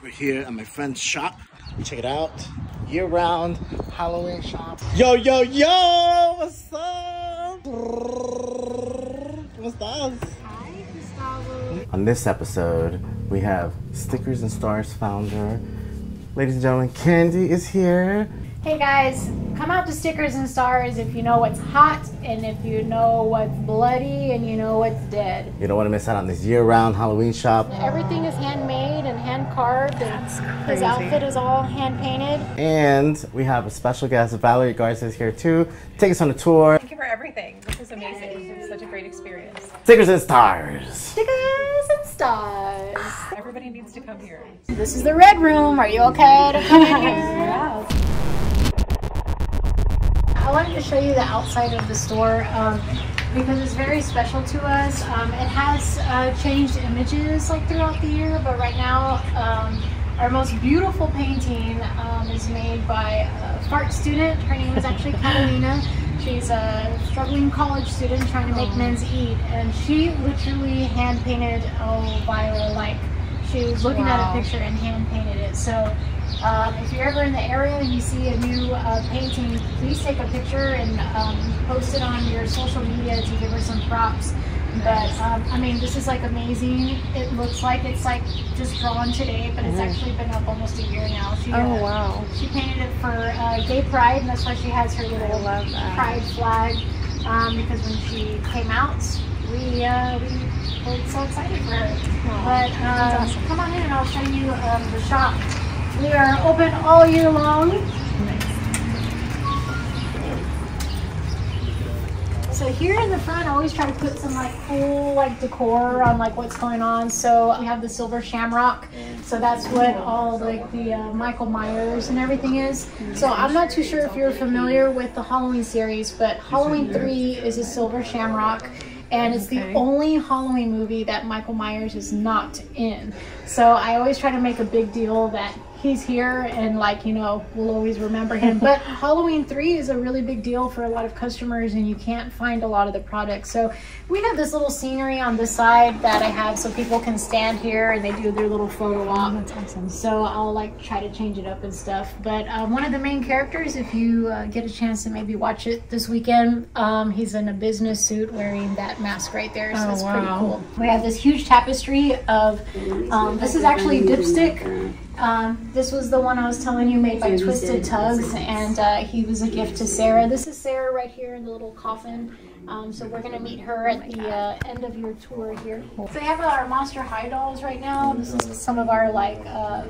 We're here at my friend's shop. Check it out. Year-round Halloween shop. Yo, yo, yo! What's up? What's up? Hi, Gustavo. On this episode, we have Stickers and Stars founder. Ladies and gentlemen, Candy is here. Hey guys, come out to Stickers and Stars if you know what's hot and if you know what's bloody and you know what's dead. You don't want to miss out on this year-round Halloween shop. Everything is handmade and hand carved, and his outfit is all hand painted. And we have a special guest, Valerie Garza is here too. Take us on a tour. Thank you for everything. This was amazing. It was such a great experience. Stickers and Stars. Stickers and Stars. Everybody needs to come here. This is the red room. Are you okay to come in here? I wanted to show you the outside of the store um, because it's very special to us. Um, it has uh, changed images like throughout the year, but right now um, our most beautiful painting um, is made by a FART student. Her name is actually Catalina. She's a struggling college student trying to make men's eat, and she literally hand painted Elvira like she was looking at a picture and hand painted it. So um, if you're ever in the area and you see a new uh, painting, please take a picture and um, post it on your social media to give her some props. But um, I mean, this is like amazing. It looks like it's like just drawn today, but it's actually been up almost a year now. She, Oh, uh, wow. She painted it for uh, Gay Pride, and that's why she has her little love. Pride flag. Um, because when she came out, we uh, we were so excited for her. but um, come on in, and I'll show you um, the shop. We are open all year long. So here in the front, I always try to put some like cool like decor on like what's going on. So we have the silver shamrock. So that's what all like the uh, Michael Myers and everything is. So I'm not too sure if you're familiar with the Halloween series, but Halloween 3 is a silver shamrock. And it's the only Halloween movie that Michael Myers is not in. So I always try to make a big deal that he's here and like you know we'll always remember him. But halloween 3 is a really big deal for a lot of customers and you can't find a lot of the products. So we have this little scenery on this side that i have so people can stand here and they do their little photo op. That's awesome. so i'll like try to change it up and stuff. But um, one of the main characters if you uh, get a chance to maybe watch it this weekend um, he's in a business suit wearing that mask right there so Oh, it's pretty wow. cool. We have this huge tapestry of um, this is actually dipstick um, this was the one I was telling you made by Twisted Tugs, and uh, he was a gift to Sarah. This is Sarah right here in the little coffin. Um, so we're gonna meet her at the uh, end of your tour here. So we have our Monster High dolls right now. This is some of our like uh,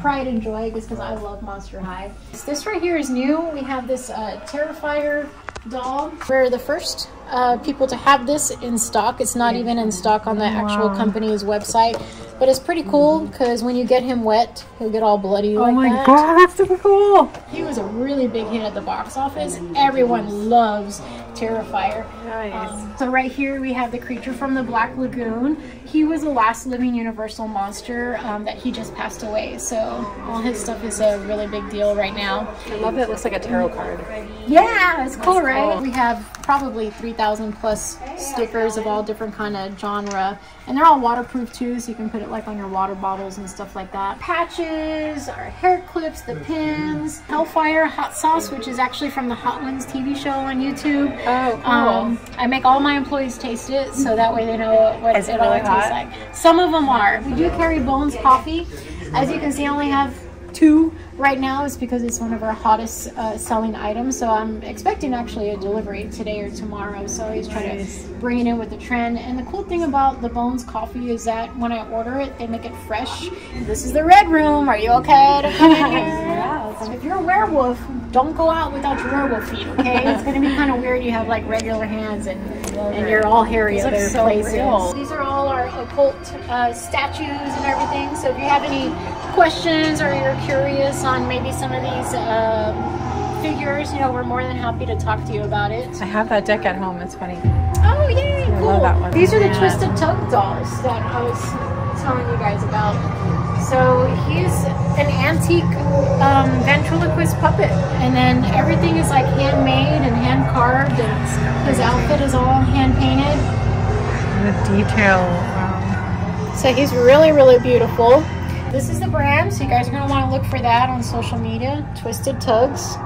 pride and joy, just because I love Monster High. This right here is new. We have this uh, Terrifier doll. We're the first uh, people to have this in stock. It's not even in stock on the actual company's website, but it's pretty cool because when you get him wet, he'll get all bloody Oh like my that. god, that's super cool. He was a really big hit at the box office. Everyone loves Terrifier. Nice. Um, so right here we have the creature from the Black Lagoon. He was the last living Universal monster um, that he just passed away. So all his stuff is a really big deal right now. I love it. It looks like a tarot card. Yeah, it's cool, right? cool. We have probably 3,000 plus stickers of all different kind of genre. And they're all waterproof too, so you can put it like on your water bottles and stuff like that. Patches, our hair clips, the pins, Hellfire hot sauce, which is actually from the Hot Ones TV show on YouTube. Oh, cool. Um, I make all my employees taste it, so that way they know what Is it it all really tastes like. Some of them are. We do carry Bones Coffee. As you can see, I only have two right now. It's because it's one of our hottest uh, selling items. So I'm expecting actually a delivery today or tomorrow. So I always try Nice. to bring it in with the trend. And the cool thing about the Bones Coffee is that when I order it, they make it fresh. This is the red room. Are you okay to come in here? If you're a werewolf, don't go out without your werewolf feet, okay? It's gonna be kind of weird. You have like regular hands and and you're all hairy These other so places. real. These are all our occult uh, statues and everything. So if you have any questions or you're curious on maybe some of these um, figures, you know, we're more than happy to talk to you about it. I have that deck at home. It's funny. Oh, yay, I cool. love that one. These are the Yeah. Twisted Tug dolls that I was telling you guys about. So he's an antique um, ventriloquist puppet, and then everything is like handmade and hand carved, and his outfit is all hand painted. The detail. Wow. So he's really, really beautiful. This is the brand, so you guys are gonna wanna look for that on social media, Twisted Tugs.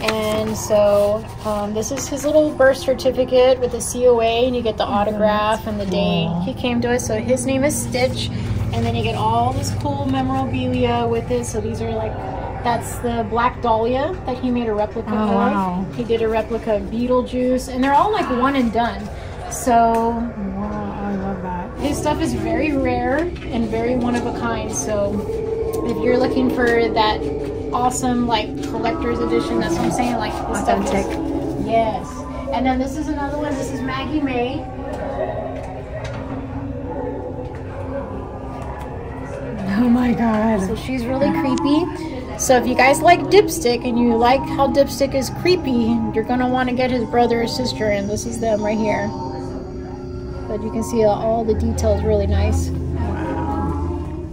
And so um, this is his little birth certificate with the COA, and you get the autograph and the day he came to us. So his name is Stitch, and then you get all this cool memorabilia with it. So these are like, that's the Black Dahlia that he made a replica Oh, of. wow. He did a replica of Beetlejuice, and they're all like one and done. So his stuff is very rare and very one of a kind. So if you're looking for that awesome like collector's edition, that's what I'm saying. Like this stuff is- Authentic. yes. And then this is another one. This is Maggie May. Oh my god. So she's really creepy. So if you guys like Dipstick and you like how Dipstick is creepy, you're gonna want to get his brother or sister, and this is them right here. But you can see all the details really nice.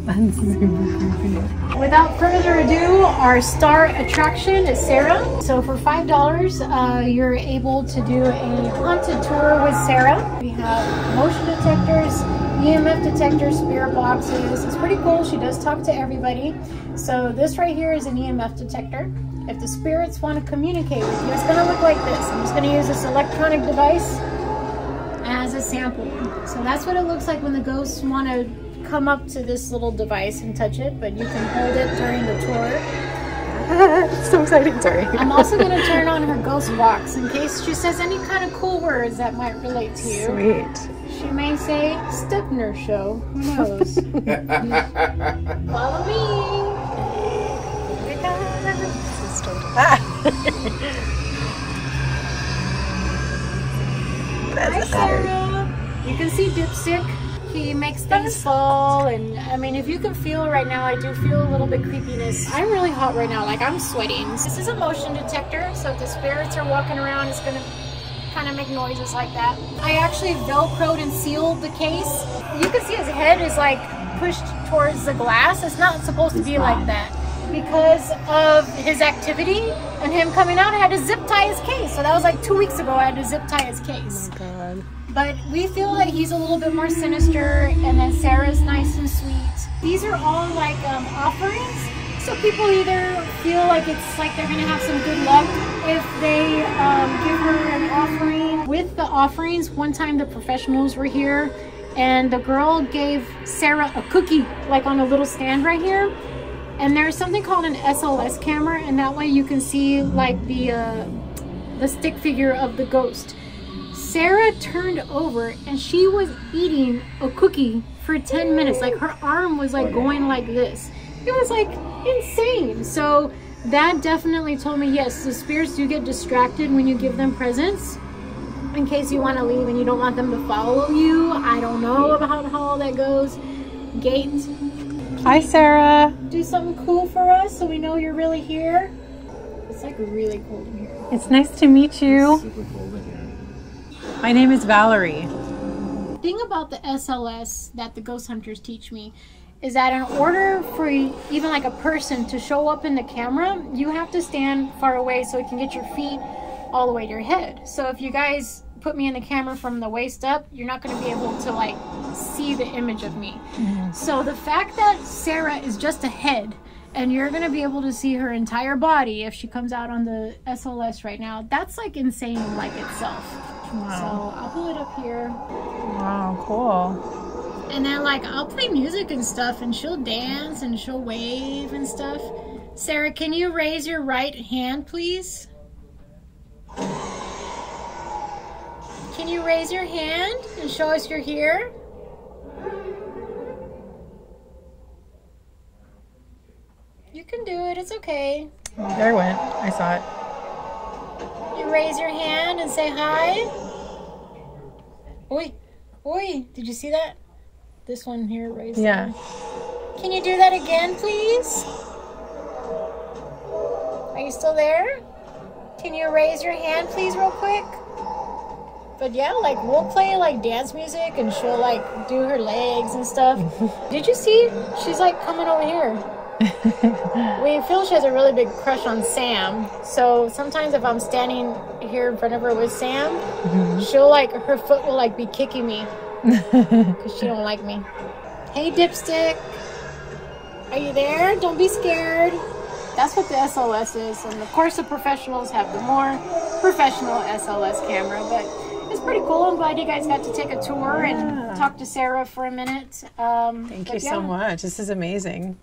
Without further ado, our star attraction is Sarah. So for five dollars, uh, you're able to do a haunted tour with Sarah. We have motion detectors, EMF detectors, spirit boxes. It's pretty cool. She does talk to everybody. So this right here is an EMF detector. If the spirits want to communicate with you, it's going to look like this. I'm just going to use this electronic device a sample. So that's what it looks like when the ghosts want to come up to this little device and touch it, but you can hold it during the tour. so exciting, sorry. I'm also going to turn on her ghost box in case she says any kind of cool words that might relate to you. Sweet. She may say Stebner show. Who knows? Follow me. Hi, Sarah. You can see Dipstick. He makes things fall, and I mean, if you can feel right now, I do feel a little bit creepiness. I'm really hot right now, like I'm sweating. This is a motion detector, so if the spirits are walking around, it's gonna kind of make noises like that. I actually velcroed and sealed the case. You can see his head is like pushed towards the glass. It's not supposed to be like that. Because of his activity and him coming out, I had to zip tie his case. So that was like two weeks ago, I had to zip tie his case. Oh my god. But we feel that he's a little bit more sinister, and then Sarah's nice and sweet. These are all like um, offerings. So people either feel like it's like they're gonna have some good luck if they um, give her an offering. With the offerings, one time the professionals were here, and the girl gave Sarah a cookie, like on a little stand right here. And there's something called an SLS camera, and that way you can see like the uh, the stick figure of the ghost. Sarah turned over and she was eating a cookie for 10 minutes. Like her arm was like going like this. It was like insane. So that definitely told me yes, the spirits do get distracted when you give them presents. In case you want to leave and you don't want them to follow you. I don't know about how all that goes. Gate, Hi, Sarah. do something cool for us so we know you're really here. It's like really cold in here. It's nice to meet you. Super cold in here. My name is Valerie. thing about the SLS that the ghost hunters teach me is that in order for even like a person to show up in the camera, you have to stand far away so it can get your feet all the way to your head. So if you guys put me in the camera from the waist up, you're not going to be able to like see the image of me. Mm-hmm. So the fact that Sarah is just a head and you're going to be able to see her entire body if she comes out on the SLS right now, that's like insane like itself. Wow. So I'll pull it up here. Wow, cool. And then like I'll play music and stuff and she'll dance and she'll wave and stuff. Sarah, can you raise your right hand, please? Can you raise your hand and show us you're here? You can do it. It's okay. There it went. I saw it. You raise your hand and say hi. Oi, oi, did you see that? This one here raised. Yeah. Can you do that again, please? Are you still there? Can you raise your hand, please, real quick? But yeah, like we'll play like dance music and she'll like do her legs and stuff. Did you see? She's like coming over here. we feel she has a really big crush on Sam. So sometimes if I'm standing here in front of her with Sam, she'll like her foot will like be kicking me because she don't like me. Hey, Dipstick. Are you there? Don't be scared. That's what the SLS is. And of course, the professionals have the more professional SLS camera, but it's pretty cool. I'm glad you guys got to take a tour and talk to Sarah for a minute. Um, Thank you so much. This is amazing.